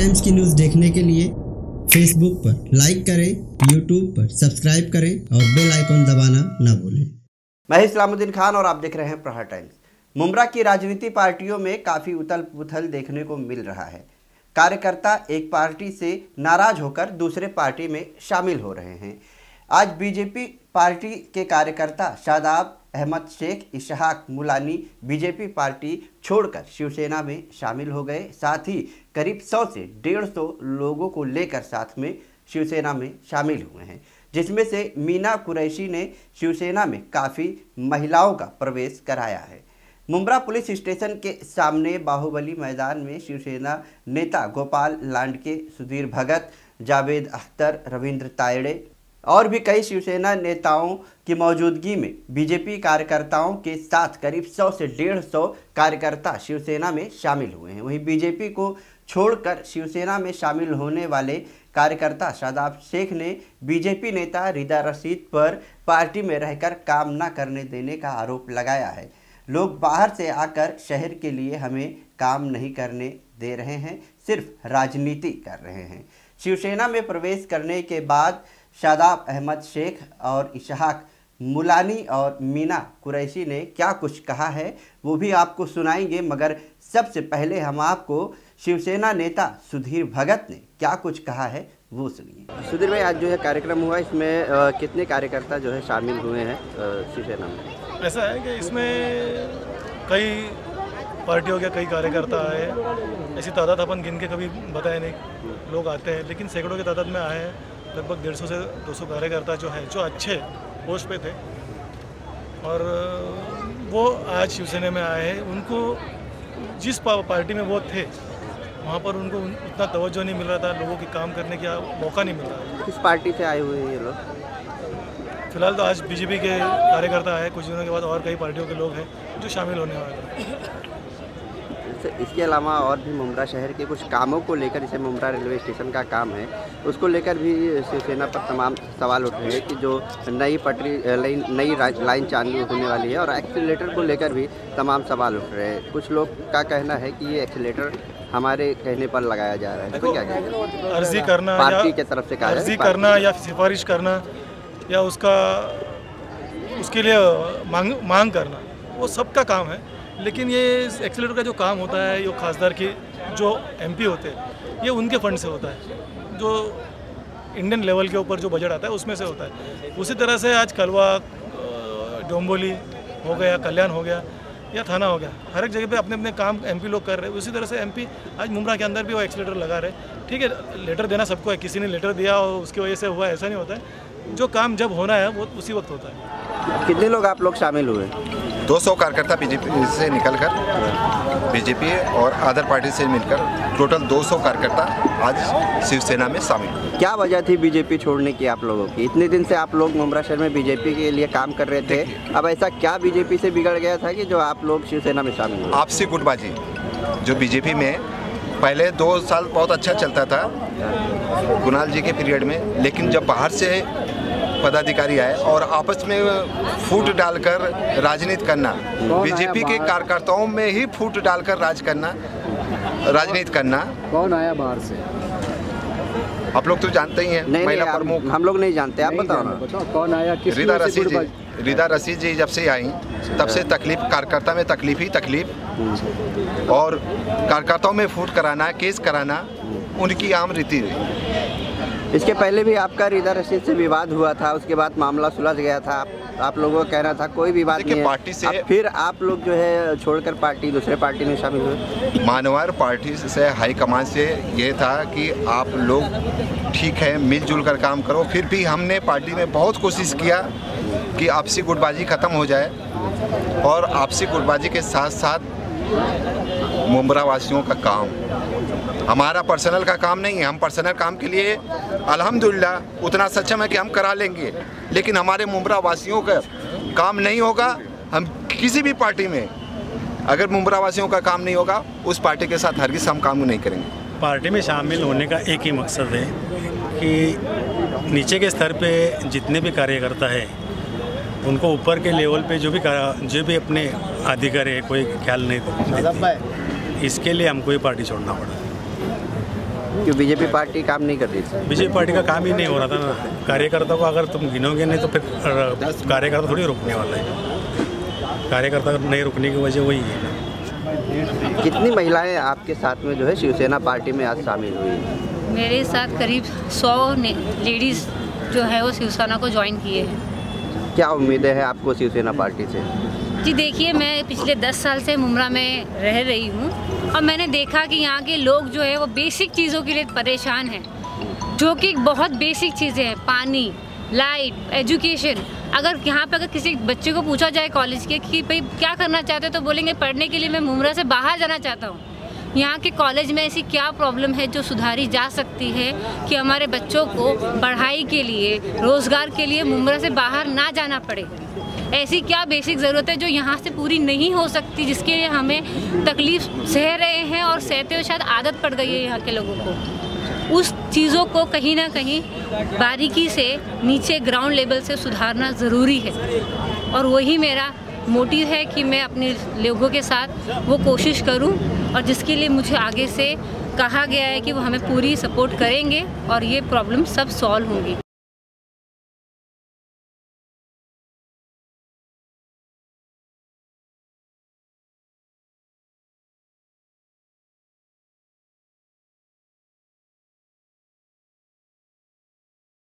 Times की news देखने के लिए फेसबुक पर लाइक करें यूट्यूब पर सब्सक्राइब करें और बेल आइकन दबाना ना भूलें। मैं इस्लामुद्दीन खान और आप देख रहे हैं प्रहार टाइम्स। मुमरा की राजनीति पार्टियों में काफ़ी उथल पुथल देखने को मिल रहा है। कार्यकर्ता एक पार्टी से नाराज़ होकर दूसरे पार्टी में शामिल हो रहे हैं। आज बीजेपी पार्टी के कार्यकर्ता शादाब अहमद शेख, इशहाक मुलानी बीजेपी पार्टी छोड़कर शिवसेना में शामिल हो गए। साथ ही करीब 100 से 150 लोगों को लेकर साथ में शिवसेना में शामिल हुए हैं, जिसमें से मीना कुरैशी ने शिवसेना में काफ़ी महिलाओं का प्रवेश कराया है। मुमरा पुलिस स्टेशन के सामने बाहुबली मैदान में शिवसेना नेता गोपाल लांडके, सुधीर भगत, जावेद अख्तर, रविंद्र तायड़े और भी कई शिवसेना नेताओं की मौजूदगी में बीजेपी कार्यकर्ताओं के साथ करीब 100 से 150 कार्यकर्ता शिवसेना में शामिल हुए हैं। वहीं बीजेपी को छोड़कर शिवसेना में शामिल होने वाले कार्यकर्ता शादाब शेख ने बीजेपी नेता रिदा रशीद पर पार्टी में रहकर काम न करने देने का आरोप लगाया है। लोग बाहर से आकर शहर के लिए हमें काम नहीं करने दे रहे हैं, सिर्फ़ राजनीति कर रहे हैं। शिवसेना में प्रवेश करने के बाद शादाब अहमद शेख और इशहाक मुलानी और मीना कुरैशी ने क्या कुछ कहा है वो भी आपको सुनाएँगे मगर सबसे पहले हम आपको शिवसेना नेता सुधीर भगत ने क्या कुछ कहा है वो सुनिए। सुधीर भाई आज जो है कार्यक्रम हुआ इसमें अ, कितने कार्यकर्ता जो है शामिल हुए हैं शिवसेना में? ऐसा है कि इसमें कई पार्टियों के कई कार्यकर्ता आए ऐसी तादाद अपन गिन के कभी बताए नहीं। लोग आते हैं लेकिन सैकड़ों की तादाद में आए हैं। लगभग डेढ़ सौ से दो सौ कार्यकर्ता जो हैं जो अच्छे पोस्ट पे थे। और वो आज शिवसेना में आए हैं। उनको जिस पार्टी में वो थे वहाँ पर उनको उन- उतना तवज्जो नहीं मिल रहा था लोगों के काम करने का मौका नहीं मिल रहा था। किस पार्टी से आए हुए हैं ये लोग? फ़िलहाल तो आज बीजेपी के कार्यकर्ता आए कुछ दिनों के बाद और कई पार्टियों के लोग हैं जो शामिल होने वाले हैं। इस- इसके अलावा और भी मुमरा शहर के कुछ कामों को लेकर जैसे मुमरा रेलवे स्टेशन का काम है उसको लेकर भी शिवसेना पर तमाम सवाल उठ रहे हैं कि जो नई पटरी लाइन नई लाइन चालू होने वाली है और एक्सीटर को लेकर भी तमाम सवाल उठ रहे हैं। कुछ लोग का कहना है कि ये एक्सीटर हमारे कहने पर लगाया जा रहा है। तो क्या कहते हैं? अर्जी करना पार्टी के तरफ़ से कहा अर्जी करना या सिफारिश करना या उसका उसके लिए मांग मांग करना वो सबका काम है। लेकिन ये एक्सीलेटर का जो काम होता है, ये खासदार की जो एमपी होते हैं, ये उनके फंड से होता है। जो इंडियन लेवल के ऊपर जो बजट आता है, उसमें से होता है। उसी तरह से आज कलवा डोंबोली हो गया, कल्याण हो गया, या थाना हो गया, हर एक जगह पे अपने अपने काम एमपी लोग कर रहे हैं। उसी तरह से एमपी आज मुमरा के अंदर भी वो एक्सीलेटर लगा रहे ठीक है लेटर देना सबको है, किसी ने लेटर दिया और उसकी वजह से हुआ ऐसा नहीं होता है। जो काम जब होना है, वो उसी वक्त होता है। कितने लोग आप लोग शामिल हुए? 200 कार्यकर्ता बीजेपी से निकलकर बीजेपी और अदर पार्टी से मिलकर टोटल 200 कार्यकर्ता आज शिवसेना में शामिल हुए क्या वजह थी बीजेपी छोड़ने की आप लोगों की? इतने दिन से आप लोग मुमरा शहर में बीजेपी के लिए काम कर रहे थे। अब ऐसा क्या बीजेपी से बिगड़ गया था कि जो आप लोग शिवसेना में शामिल हुए? आपसी गुटबाजी जो बीजेपी में पहले दो साल बहुत अच्छा चलता था कुणाल जी के पीरियड में लेकिन जब बाहर से पदाधिकारी आए और आपस में फूट डालकर राजनीति करना। बीजेपी के कार्यकर्ताओं में ही फूट डालकर राज करना राजनीति करना। कौन आया बाहर से? आप लोग तो जानते ही हैं महिला प्रमुख। हम लोग नहीं जानते आप बताओ ना। बताओ कौन आया किस रिदा वजह से रशीद गुटबाजी- जी रिदा रशीद जी जब से आई तब से तकलीफ़ कार्यकर्ता में तकलीफ़ ही तकलीफ़। और कार्यकर्ताओं में फूट कराना केस कराना उनकी आम रीति रही। इसके पहले भी आपका रिदा रशीद से विवाद हुआ था उसके बाद मामला सुलझ गया था। आप, आप लोगों का कहना था कोई विवाद नहीं पार्टी से- अब फिर आप लोग जो है छोड़कर पार्टी दूसरे पार्टी में शामिल हुए। मानवर पार्टी से हाईकमान से ये था कि आप लोग ठीक है मिलजुल कर काम करो। फिर भी हमने पार्टी में बहुत कोशिश किया कि आपसी गुटबाजी ख़त्म हो जाए और आपसी गुटबाजी के साथ साथ मुमरा वासियों का काम। हमारा पर्सनल का काम नहीं है। हम पर्सनल काम के लिए अल्हम्दुलिल्लाह उतना सक्षम है कि हम करा लेंगे। लेकिन हमारे मुमरा वासियों का काम नहीं होगा। हम किसी भी पार्टी में अगर मुमरा वासियों का काम नहीं होगा उस पार्टी के साथ हर हरगिज हम काम नहीं करेंगे। पार्टी में शामिल होने का एक ही मकसद है कि नीचे के स्तर पे जितने भी कार्यकर्ता है उनको ऊपर के लेवल पे जो भी करा- जो भी अपने अधिकारी है कोई ख्याल नहीं देते इसके लिए हमको ये पार्टी छोड़ना पड़ा। क्यों बीजेपी पार्टी काम नहीं कर रही थी? बीजेपी पार्टी का काम ही नहीं हो रहा था ना। कार्यकर्ता को अगर तुम गिनोगे नहीं तो फिर कार्यकर्ता थोड़ी रुकने वाला है। कार्यकर्ता नहीं रुकने की वजह वही है ना। कितनी महिलाएँ आपके साथ में जो है शिवसेना पार्टी में आज शामिल हुई? हैं? मेरे साथ करीब सौ लेडीज़ जो है वो शिवसेना को ज्वाइन किए हैं। क्या उम्मीदें हैं आपको शिवसेना पार्टी से? जी देखिए मैं पिछले दस साल से मुमरा में रह रही हूँ। और मैंने देखा कि यहाँ के लोग जो है, वो बेसिक चीज़ों के लिए परेशान हैं, जो कि बहुत बेसिक चीज़ें हैं, पानी, लाइट, एजुकेशन। अगर यहाँ पे अगर किसी बच्चे को पूछा जाए कॉलेज के कि भाई क्या करना चाहते हो तो बोलेंगे, पढ़ने के लिए मैं मुमरा से बाहर जाना चाहता हूँ। यहाँ के कॉलेज में ऐसी क्या प्रॉब्लम है जो सुधारी जा सकती है कि हमारे बच्चों को पढ़ाई के लिए, रोज़गार के लिए मुमरा से बाहर ना जाना पड़े? ऐसी क्या बेसिक ज़रूरत है जो यहाँ से पूरी नहीं हो सकती, जिसके लिए हमें तकलीफ़ सह रहे हैं और सहते हुए शायद आदत पड़ गई है यहाँ के लोगों को। उस चीज़ों को कहीं ना कहीं बारीकी से नीचे ग्राउंड लेवल से सुधारना ज़रूरी है। और वही मेरा मोटिव है कि मैं अपने लोगों के साथ वो कोशिश करूँ और जिसके लिए मुझे आगे से कहा गया है कि वो हमें पूरी सपोर्ट करेंगे और ये प्रॉब्लम सब सॉल्व होंगी।